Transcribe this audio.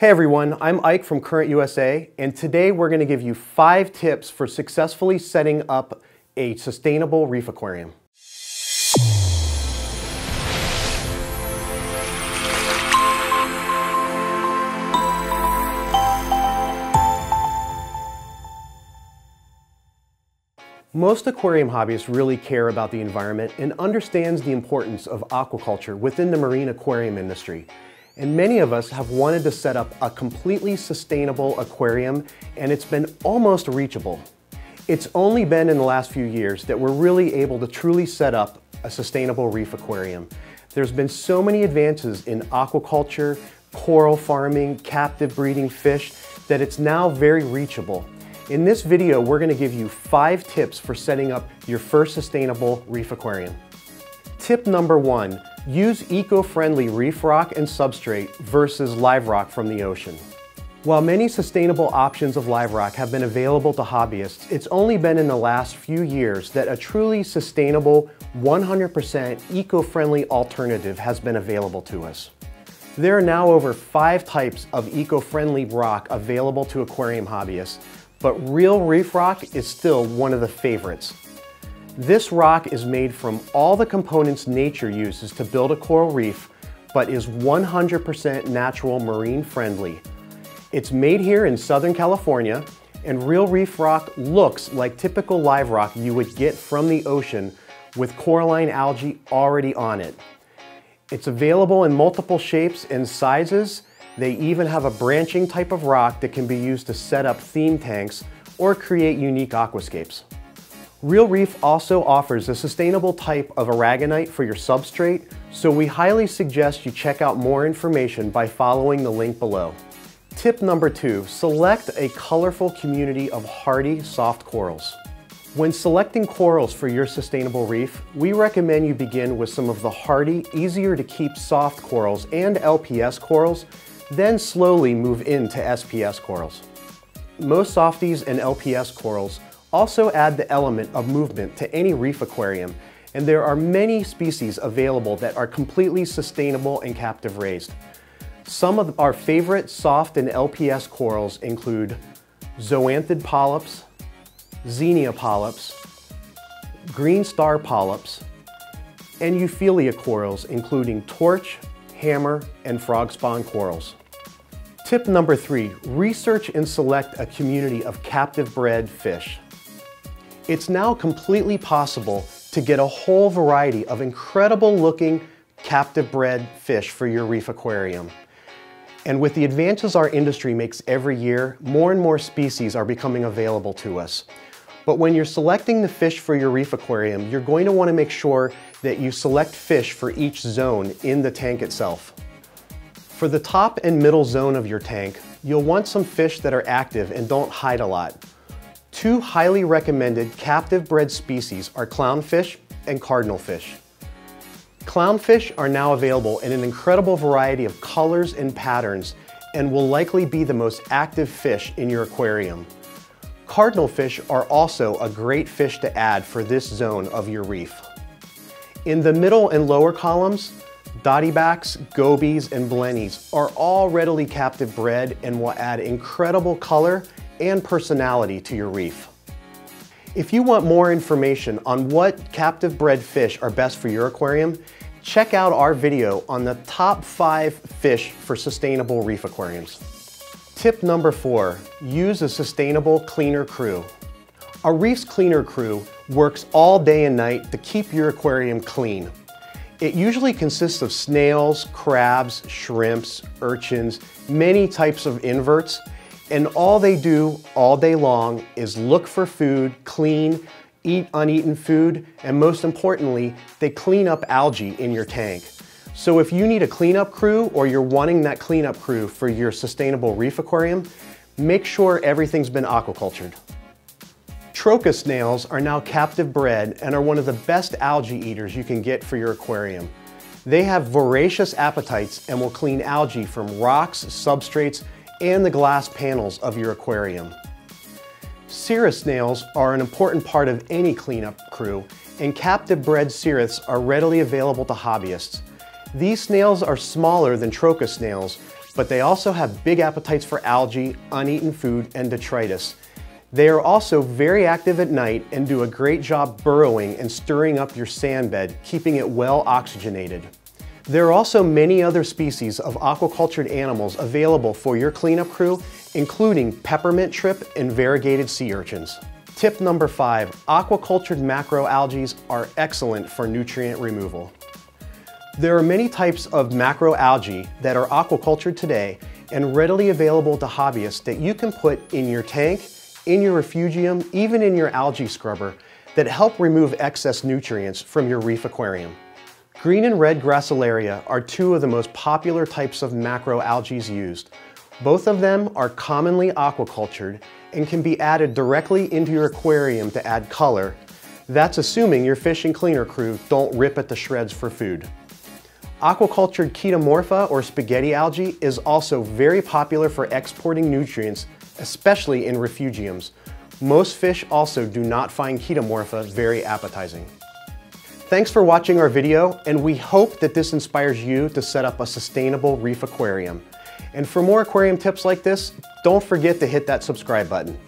Hey everyone, I'm Ike from Current USA, and today we're going to give you five tips for successfully setting up a sustainable reef aquarium. Most aquarium hobbyists really care about the environment and understands the importance of aquaculture within the marine aquarium industry. And many of us have wanted to set up a completely sustainable aquarium and it's been almost reachable. It's only been in the last few years that we're really able to truly set up a sustainable reef aquarium. There's been so many advances in aquaculture, coral farming, captive breeding fish, that it's now very reachable. In this video, we're gonna give you five tips for setting up your first sustainable reef aquarium. Tip number one, Use eco-friendly reef rock and substrate versus live rock from the ocean. While many sustainable options of live rock have been available to hobbyists, it's only been in the last few years that a truly sustainable, 100% eco-friendly alternative has been available to us. There are now over five types of eco-friendly rock available to aquarium hobbyists, but real reef rock is still one of the favorites. This rock is made from all the components nature uses to build a coral reef, but is 100% natural marine friendly. It's made here in Southern California, and real reef rock looks like typical live rock you would get from the ocean with coralline algae already on it. It's available in multiple shapes and sizes. They even have a branching type of rock that can be used to set up theme tanks or create unique aquascapes. Real Reef also offers a sustainable type of aragonite for your substrate, so we highly suggest you check out more information by following the link below. Tip number two, select a colorful community of hardy soft corals. When selecting corals for your sustainable reef, we recommend you begin with some of the hardy, easier to keep soft corals and LPS corals, then slowly move into SPS corals. Most softies and LPS corals also add the element of movement to any reef aquarium, and there are many species available that are completely sustainable and captive raised. Some of our favorite soft and LPS corals include zoanthid polyps, xenia polyps, green star polyps, and euphyllia corals including torch, hammer, and frog spawn corals. Tip number three, research and select a community of captive bred fish. It's now completely possible to get a whole variety of incredible looking captive bred fish for your reef aquarium. And with the advances our industry makes every year, more and more species are becoming available to us. But when you're selecting the fish for your reef aquarium, you're going to want to make sure that you select fish for each zone in the tank itself. For the top and middle zone of your tank, you'll want some fish that are active and don't hide a lot. Two highly recommended captive bred species are clownfish and cardinalfish. Clownfish are now available in an incredible variety of colors and patterns and will likely be the most active fish in your aquarium. Cardinalfish are also a great fish to add for this zone of your reef. In the middle and lower columns, dottybacks, gobies, and blennies are all readily captive bred and will add incredible color and personality to your reef. If you want more information on what captive bred fish are best for your aquarium, check out our video on the top five fish for sustainable reef aquariums. Tip number four, use a sustainable cleaner crew. A reef's cleaner crew works all day and night to keep your aquarium clean. It usually consists of snails, crabs, shrimps, urchins, many types of inverts, and all they do all day long is look for food, clean, eat uneaten food, and most importantly, they clean up algae in your tank. So if you need a cleanup crew or you're wanting that cleanup crew for your sustainable reef aquarium, make sure everything's been aquacultured. Trochus snails are now captive bred and are one of the best algae eaters you can get for your aquarium. They have voracious appetites and will clean algae from rocks, substrates, and the glass panels of your aquarium. Cerith snails are an important part of any cleanup crew, and captive bred cerith are readily available to hobbyists. These snails are smaller than trochus snails, but they also have big appetites for algae, uneaten food, and detritus. They are also very active at night and do a great job burrowing and stirring up your sand bed, keeping it well oxygenated. There are also many other species of aquacultured animals available for your cleanup crew, including peppermint shrimp and variegated sea urchins. Tip number five, aquacultured macroalgae are excellent for nutrient removal. There are many types of macroalgae that are aquacultured today and readily available to hobbyists that you can put in your tank in your refugium, even in your algae scrubber, that help remove excess nutrients from your reef aquarium. Green and red gracilaria are two of the most popular types of macroalgae used. Both of them are commonly aquacultured and can be added directly into your aquarium to add color. That's assuming your fish and cleaner crew don't rip at the shreds for food. Aquacultured chaetomorpha or spaghetti algae is also very popular for exporting nutrients especially in refugiums. Most fish also do not find chaetomorpha very appetizing. Thanks for watching our video, and we hope that this inspires you to set up a sustainable reef aquarium. And for more aquarium tips like this, don't forget to hit that subscribe button.